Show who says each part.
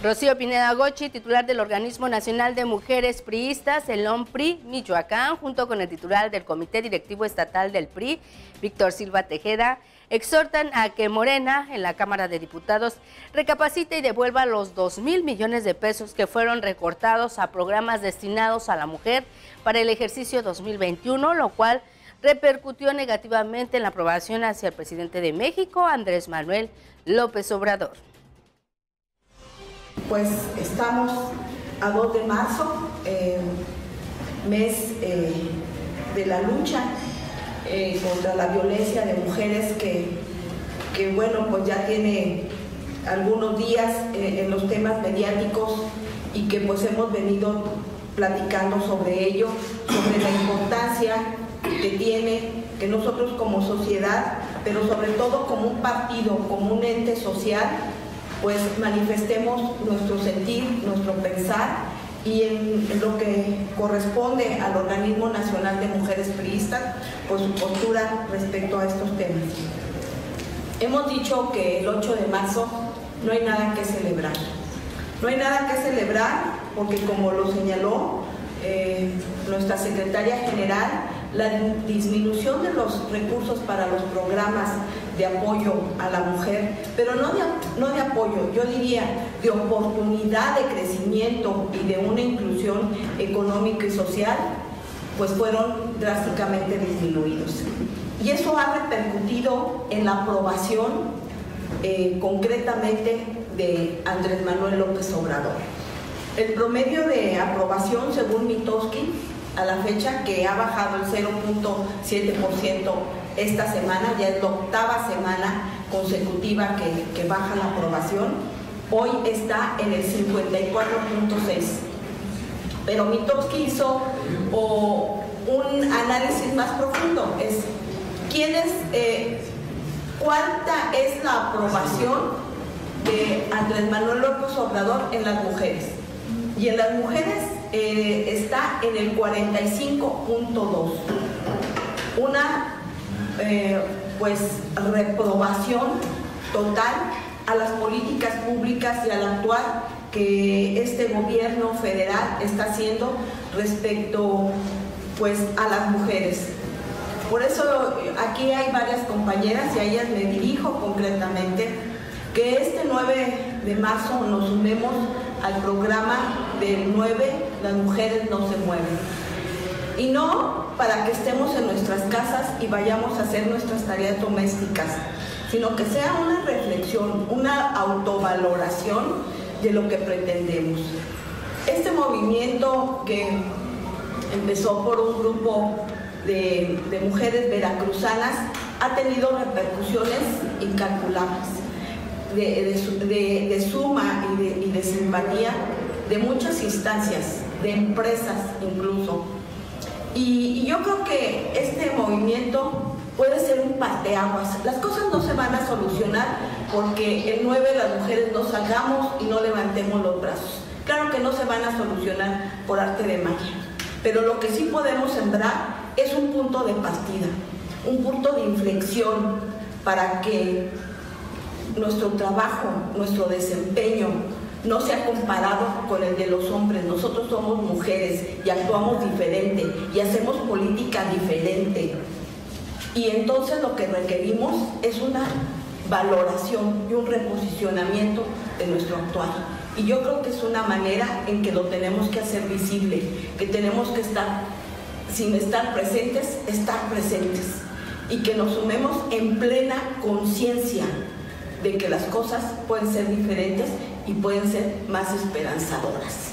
Speaker 1: Rocío Pineda Gochi, titular del Organismo Nacional de Mujeres Priistas, el OMPRI, Michoacán, junto con el titular del Comité Directivo Estatal del PRI, Víctor Silva Tejeda, exhortan a que Morena, en la Cámara de Diputados, recapacite y devuelva los 2 mil millones de pesos que fueron recortados a programas destinados a la mujer para el ejercicio 2021, lo cual repercutió negativamente en la aprobación hacia el presidente de México, Andrés Manuel López Obrador
Speaker 2: pues estamos a 2 de marzo, eh, mes eh, de la lucha eh, contra la violencia de mujeres que, que, bueno, pues ya tiene algunos días en los temas mediáticos y que pues hemos venido platicando sobre ello, sobre la importancia que tiene que nosotros como sociedad, pero sobre todo como un partido, como un ente social, pues manifestemos nuestro sentir, nuestro pensar y en, lo que corresponde al Organismo Nacional de Mujeres Priistas, pues su postura respecto a estos temas. Hemos dicho que el 8 de marzo no hay nada que celebrar. No hay nada que celebrar porque como lo señaló eh, nuestra secretaria general, la disminución de los recursos para los programas de apoyo a la mujer, pero no de, apoyo, yo diría de oportunidad de crecimiento y de una inclusión económica y social, pues fueron drásticamente disminuidos. Y eso ha repercutido en la aprobación eh, concretamente de Andrés Manuel López Obrador. El promedio de aprobación, según Mitoski, a la fecha, que ha bajado el 0.7% esta semana, ya es la octava semana consecutiva que, baja la aprobación, hoy está en el 54.6. Pero Mitowski hizo un análisis más profundo, es quién es, eh, cuánta es la aprobación de Andrés Manuel López Obrador en las mujeres. Y en las mujeres eh, está en el 45.2. Una eh, pues reprobación total a las políticas públicas y al actuar que este gobierno federal está haciendo respecto pues a las mujeres. Por eso aquí hay varias compañeras y a ellas me dirijo concretamente que este 9 de marzo nos sumemos al programa del 9 Las mujeres no se mueven. Y no para que estemos en nuestras casas y vayamos a hacer nuestras tareas domésticas, sino que sea una reflexión, una autovaloración de lo que pretendemos. Este movimiento que empezó por un grupo de, mujeres veracruzanas ha tenido repercusiones incalculables de, suma y de simpatía de muchas instancias, de empresas incluso y, yo creo que este movimiento puede ser un parteaguas. Las cosas no se van a solucionar porque el 9 las mujeres no salgamos y no levantemos los brazos. Claro que no se van a solucionar por arte de magia, pero lo que sí podemos sembrar es un punto de partida, un punto de inflexión para que nuestro trabajo, nuestro desempeño, no se ha comparado con el de los hombres. Nosotros somos mujeres y actuamos diferente y hacemos política diferente. Y entonces lo que requerimos es una valoración y un reposicionamiento de nuestro actuar. Y yo creo que es una manera en que lo tenemos que hacer visible, que tenemos que estar, sin estar presentes, estar presentes. Y que nos sumemos en plena conciencia de que las cosas pueden ser diferentes y pueden ser más esperanzadoras.